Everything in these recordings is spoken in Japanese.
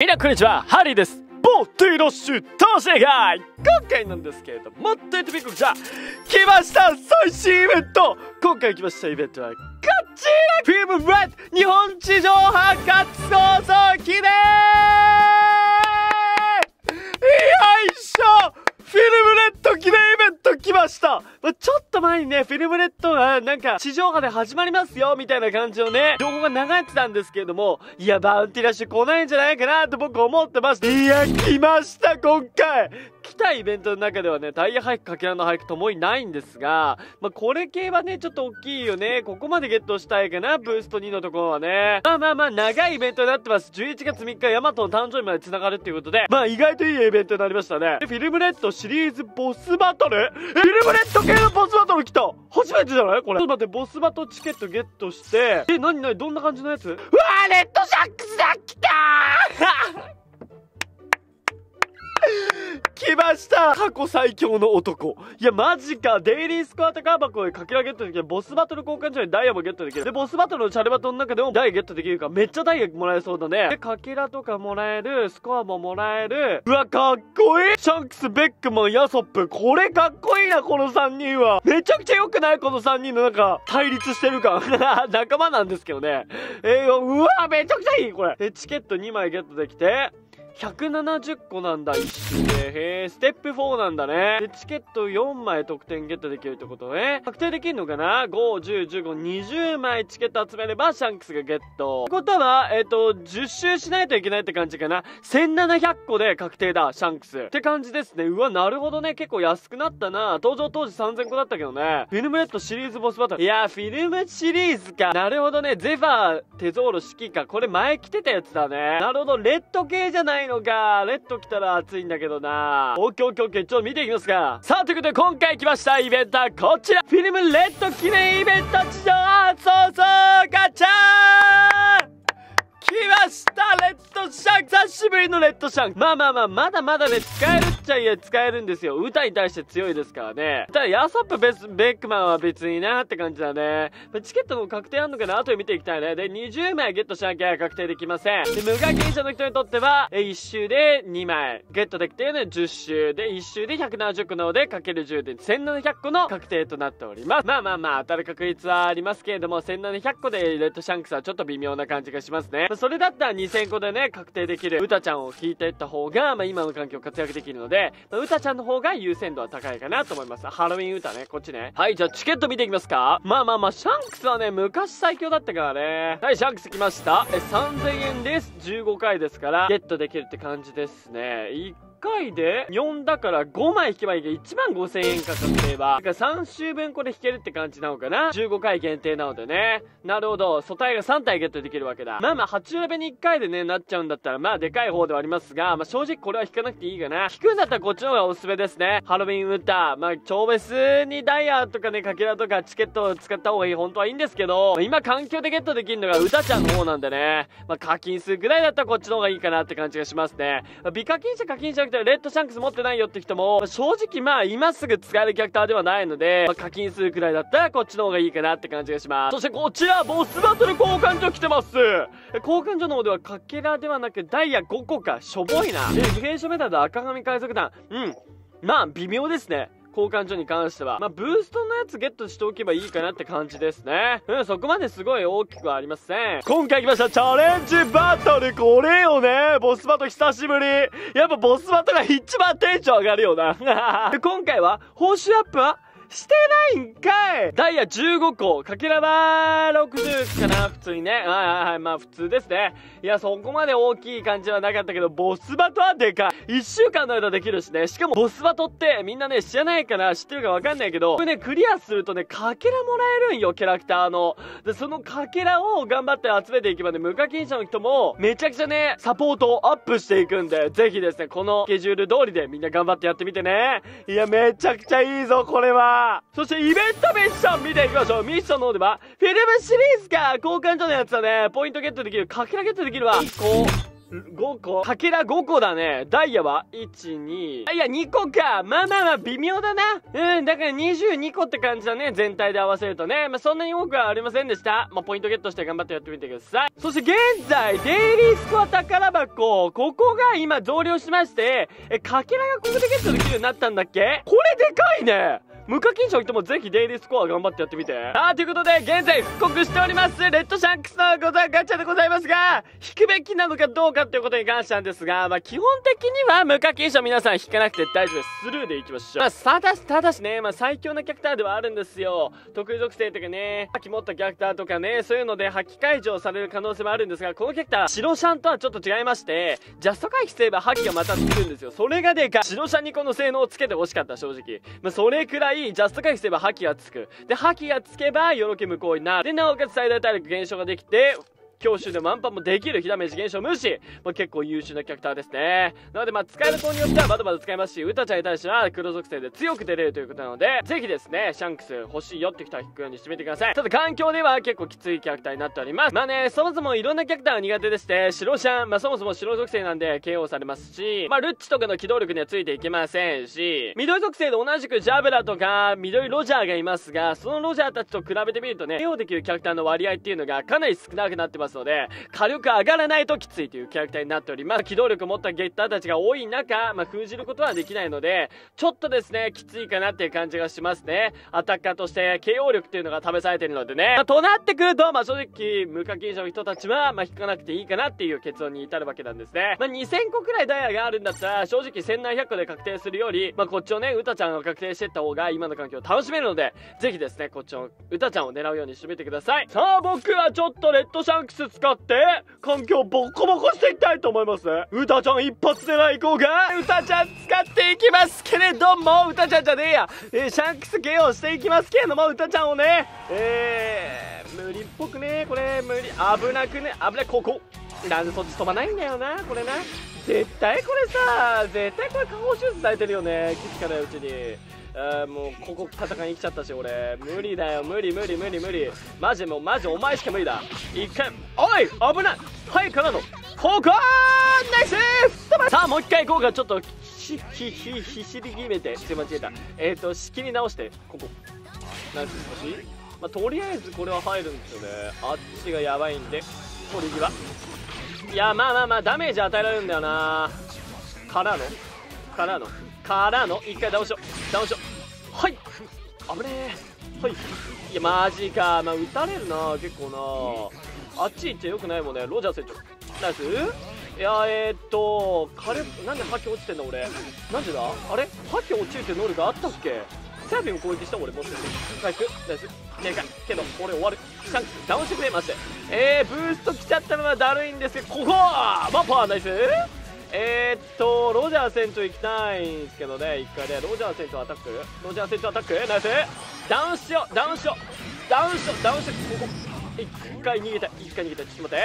みんなこんにちは、ハリーです。バウンティラッシュ投資会今回なんですけれども、っと言ってびっくりした。来ました最新イベント今回来ましたイベントは、こちらフィルムレッド日本地上波初放送記念よいしょフィルまあちょっと前にね、フィルムレッドがなんか地上波で始まりますよみたいな感じのね、情報が流れてたんですけれども、いや、バウンティラッシュ来ないんじゃないかなと僕思ってました。いや、来ました今回来たイベントの中ではね、タイヤハイク、かけらのハイクともにないんですが、まあ、これ系はね、ちょっと大きいよね。ここまでゲットしたいかな、ブースト2のところはね。まあまあまあ、長いイベントになってます。11月3日、ヤマトの誕生日まで繋がるっていうことで、まあ意外といいイベントになりましたね。フィルムレッドシリーズボスバトル？フィルムレッド系のボスバトル来た初めてじゃない？これ。ちょっと待って、ボスバトチケットゲットして、え、なになにどんな感じのやつ？うわーレッドシャックスだ来たー来ました過去最強の男いや、マジかデイリースクワットカーバコでかけらゲットできる。ボスバトル交換所にダイヤもゲットできる。で、ボスバトルのチャレバトの中でもダイヤゲットできるから、めっちゃダイヤもらえそうだね。で、かけらとかもらえる。スコアももらえる。うわ、かっこいいシャンクス、ベックマン、ヤソップ。これかっこいいな、この3人は。めちゃくちゃ良くない？この3人のなんか、対立してる感。仲間なんですけどね。えー、うわ、めちゃくちゃいいこれ。え、チケット2枚ゲットできて、170個なんだ、一周で。へえ、ステップ4なんだね。で、チケット4枚特典ゲットできるってことね。確定できるのかな ?5、10、15、20枚チケット集めればシャンクスがゲット。ってことは、えっ、ー、と、10周しないといけないって感じかな。1700個で確定だ、シャンクス。って感じですね。うわ、なるほどね。結構安くなったな。登場当時3000個だったけどね。フィルムレッドシリーズボスバトル。いや、フィルムシリーズか。なるほどね。ゼファー、テゾール、シキか。これ前来てたやつだね。なるほど。レッド系じゃないのか。レッド来たら熱いんだけどな。オッケーオッケーオッケー。ちょっと見ていきますか。さあ、ということで今回来ましたイベントはこちら。フィルムレッド記念イベント地上発送ガチャー来ましたレッドシぶりのレッドシャンクまあまあまあ、まだまだね、使えるっちゃいや使えるんですよ。歌に対して強いですからね。ただ、ヤソップベス、ベックマンは別になって感じだね。チケットも確定あんのかな？後で見ていきたいね。で、20枚ゲットしなきゃ確定できません。で、無課金者の人にとっては、え、1周で2枚。ゲットできているので10周。で、1周で170個なので、かける10で1700個の確定となっております。まあまあまあ、当たる確率はありますけれども、1700個でレッドシャンクスはちょっと微妙な感じがしますね。それだったら2000個でね、確定できる、うたちゃんを引いていった方が、まあ、今の環境活躍できるので、まあ、うたちゃんの方が優先度は高いかなと思います。ハロウィン歌ね、こっちね。はい、じゃあチケット見ていきますかまあまあまあ、シャンクスはね、昔最強だったからね。はい、シャンクス来ました。え、3000円です。15回ですから、ゲットできるって感じですね。回で4だから5枚引けばいいけど1万5千円か確定は。だか3週分これ引けるって感じなのかな ?15 回限定なのでね。なるほど。素体が3体ゲットできるわけだ。まあまあ8レベルに1回でね、なっちゃうんだったらまあでかい方ではありますが、まあ正直これは引かなくていいかな。引くんだったらこっちの方がおすすめですね。ハロウィンウッター。まあ超別にダイヤとかね、かけらとかチケットを使った方がいい。本当はいいんですけど、今環境でゲットできるのが歌ちゃんの方なんでね。まあ課金数ぐらいだったらこっちの方がいいかなって感じがしますね。美課金者課金じゃレッドシャンクス持ってないよって人も、正直まあ今すぐ使えるキャラクターではないので、まあ、課金するくらいだったらこっちの方がいいかなって感じがします。そしてこちら、ボスバトル交換所来てます交換所の方ではかけらではなくダイヤ5個か、しょぼいな。で、自閉書メタル赤髪海賊団。うん。まあ、微妙ですね。交換所に関しては。まあ、ブーストのやつゲットしておけばいいかなって感じですね。うん、そこまですごい大きくはありません。今回来ましたチャレンジバトルこれよねボスバト久しぶりやっぱボスバトが一番テンション上がるよな。で、今回は報酬アップはしてないんかいダイヤ15個、かけらは60かな普通にね。はいはいはい、まあ普通ですね。いや、そこまで大きい感じはなかったけど、ボスバトはでかい。1週間の間できるしね。しかも、ボスバトってみんなね、知らないかな知ってるかわかんないけど、これね、クリアするとね、かけらもらえるんよ、キャラクターの。で、そのかけらを頑張って集めていけばね、無課金者の人も、めちゃくちゃね、サポートをアップしていくんで、ぜひですね、このスケジュール通りでみんな頑張ってやってみてね。いや、めちゃくちゃいいぞ、これは。そしてイベントミッション見ていきましょうミッションの方ではフィルムシリーズか交換所のやつはねポイントゲットできるかけらゲットできるわ1個5個かけら5個だね。ダイヤは ?1、2。いや、2個か。まあまあまあ、微妙だな。うん、だから22個って感じだね。全体で合わせるとね。まあそんなに多くはありませんでした。まあポイントゲットして頑張ってやってみてください。そして現在、デイリースコア宝箱。ここが今増量しまして、え、かけらがここでゲットできるようになったんだっけ？これでかいね無課金賞人もぜひデイリースコア頑張ってやってみて。あ、ということで、現在復刻しております、レッドシャンクスのござガチャでございますが、引くべきなのかどうかっていうことに関してなんですが、まあ、基本的には無課金賞皆さん引かなくて大丈夫です。スルーでいきましょう。まあ、ただし、ただしね、まあ、最強なキャラクターではあるんですよ。得意属性とかね、覇気持ったキャラクターとかね、そういうので破棄解除される可能性もあるんですが、このキャラクター、白シャンとはちょっと違いまして、ジャスト回避すれば破棄がまたつくんですよ。それがでか白シャンにこの性能をつけて欲しかった、正直。まあ、それくらい、ジャスト回避すればば覇気がつく。で、覇気がつけば、よろけ無効になる。で、なおかつ最大体力減少ができて、教習で満帆もできる火ダメージ現象無視、まあ、結構優秀なキャラクターですね。なのでまあ使える子によってはまだまだ使えますしウタちゃんに対しては黒属性で強く出れるということなのでぜひですねシャンクス欲しいよって人は引くようにしてみてください。ただ環境では結構きついキャラクターになっております。まあねそもそもいろんなキャラクターが苦手でして白シャン。まあそもそも白属性なんで KO されますしまあルッチとかの機動力にはついていけませんし緑属性で同じくジャブラとか緑ロジャーがいますがそのロジャーたちと比べてみるとね KO できるキャラクターの割合っていうのがかなり少なくなってます。ので火力上がらないときついというキャラクターになっております。機動力を持ったゲッターたちが多い中、まあ、封じることはできないので、ちょっとですね、きついかなっていう感じがしますね。アタッカーとして KO 力っていうのが試されてるのでね。まあ、となってくると、まあ、正直、無課金者の人たちは、まあ、引かなくていいかなっていう結論に至るわけなんですね。まあ、2000個くらいダイヤがあるんだったら、正直1700個で確定するより、まあ、こっちをね、うたちゃんが確定してった方が今の環境を楽しめるので、ぜひですね、こっちのうたちゃんを狙うようにしてみてください。さあ、僕はちょっとレッドシャンクス使って、環境ボコボコしていきたいと思います。ね。うたちゃん一発でないこうか。うたちゃん使っていきますけれども、うたちゃんじゃねえや。えー、シャンクスゲーをしていきますけれども、うたちゃんをね、えー、無理っぽくね、これ、無理、危なくね、危ない、ここ。なんでそっち飛ばないんだよな、これな。絶対これさ、絶対これ下方手術されてるよね、気づかないうちに。あもうここ戦いに来ちゃったし俺。無理だよ。無理無理無理無理。マジもうマジお前しか無理だ。一回おい危ない。はいからの。ここナイス!さあもう一回行こうかちょっとひひひひしり決めて。すい間違えた。えっ、ー、と仕切り直してここ。ナイス少し。まあ、とりあえずこれは入るんですよね。あっちがやばいんで取り際いやまあまあまあダメージ与えられるんだよな。からの？からの？からの？一回倒しよう。倒しよはい。危ねえ。はい。いやマジか。まあ撃たれるな結構な。あっち行っちゃよくないもんね。ロジャー船長ナイス。いやえー、っと火力なんで覇気落ちてんの俺？なんでだ？あれ？覇気落ちるって能力あったっけ？セラピンを攻撃した俺もしかして回復ナイス。正解けど俺終わる。シャンクス。ダウンしてくれまして。えー、ブースト来ちゃったのはだるいんですけどここマッパーナイス。えー、っと、ロジャー船長行きたいんですけどね、一回ね、ロジャー船長アタック。ロジャー船長アタック。ナイス。ダウンしよう。ダウンしよう。ダウンしよう。ダウンして、ここ。一回逃げた、一回逃げた、ちょっと待っ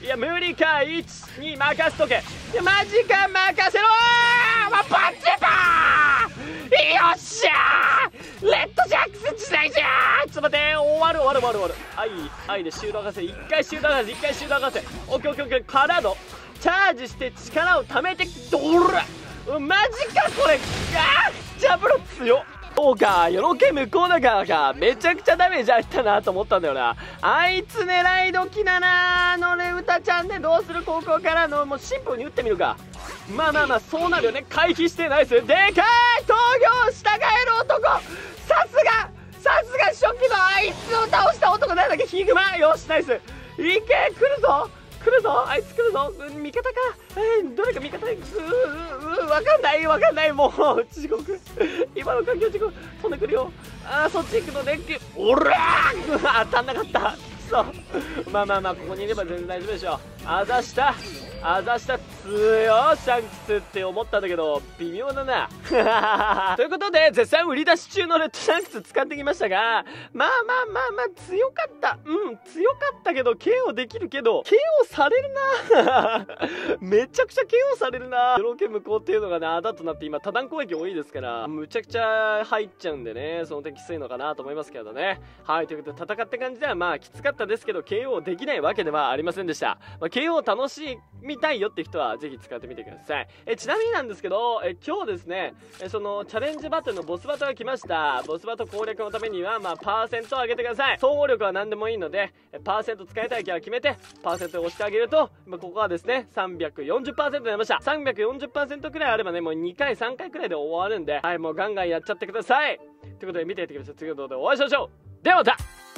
て。いや、無理か、1、2、任せとけ。いや、マジか、任せろー。まあ、バッチバー。よ待って、終わる終わる終わる終わる。愛、愛でシード博士、一回シュード博士、一回シュード博士。オッケーオッケーオッケー、からの、チャージして力を貯めてどらマジかこれあージャブロ強っそうか、よろけ向こうだからか、めちゃくちゃダメージ入ったなと思ったんだよな。あいつ狙い時だなあのね、うたちゃんでどうする高校からの、もうシンプルに打ってみるか。まあまあまあ、そうなるよね。回避してナイス。でかい東京従える男さすがさすが初期のあいつを倒した男なんだっけヒグマよし、ナイス。いけ、来るぞ。来るぞ。あいつ来るぞ、味方か、えー、どれか味方うううわかんない。わかんない。もう地獄。今の環境地獄飛んでくるよ。あーそっち行くのねおらー。当たんなかった。くそ。まあまあまあここにいれば全然大丈夫でしょあざした。あざした。すよシャンクスって思ったんだけど微妙だな。ということで絶賛売り出し中のレッドシャンクス使ってきましたがまあまあまあまあ強かった。うん強かったけど KO できるけど KO されるな。めちゃくちゃ KO されるな。ドローケ向こうっていうのがねあだとなって今多段攻撃多いですからむちゃくちゃ入っちゃうんでねその点きついのかなと思いますけどね。はいということで戦った感じではまあきつかったですけど KO できないわけではありませんでした、まあ、KO 楽しみたいよって人はぜひ使ってみてください。えちなみになんですけどえ今日ですねえそのチャレンジバトルのボスバトルが来ました。ボスバトル攻略のためにはまあパーセントを上げてください。総合力は何でもいいのでパーセント使いたいキャラ決めてパーセントを押してあげると今ここはですね340%になりました。340%くらいあればねもう2回3回くらいで終わるんではいもうガンガンやっちゃってください。ということで見ていってください。次の動画でお会いしましょう。ではまた。